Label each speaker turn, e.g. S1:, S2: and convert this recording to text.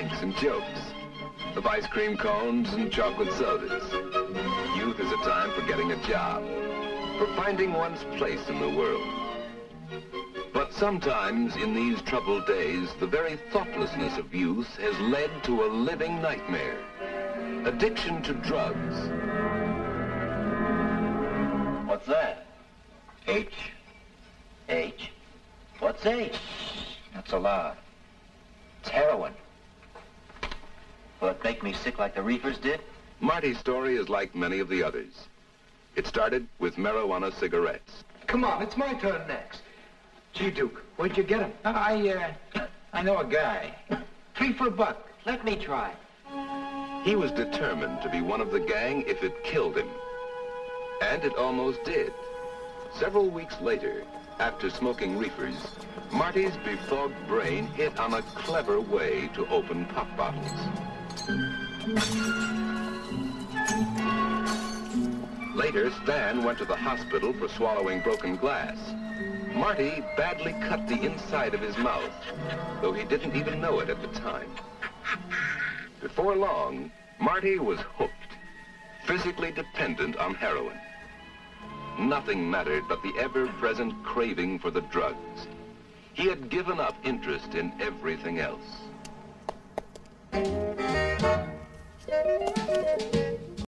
S1: and jokes, of ice cream cones and chocolate sodas. Youth is a time for getting a job, for finding one's place in the world. But sometimes in these troubled days, the very thoughtlessness of youth has led to a living nightmare. Addiction to drugs.
S2: What's that? H? H? What's H? That's a loud. It's heroin. Will it make me sick like the reefers did?
S1: Marty's story is like many of the others. It started with marijuana cigarettes.
S3: Come on, it's my turn next. Gee, Duke, where'd you get him?
S2: I, uh, I know a guy.
S3: Three for a buck. Let me try.
S1: He was determined to be one of the gang if it killed him. And it almost did. Several weeks later, after smoking reefers, Marty's befogged brain hit on a clever way to open pop bottles. Later, Stan went to the hospital for swallowing broken glass. Marty badly cut the inside of his mouth, though he didn't even know it at the time. Before long, Marty was hooked, physically dependent on heroin. Nothing mattered but the ever-present craving for the drugs. He had given up interest in everything else. Thank you.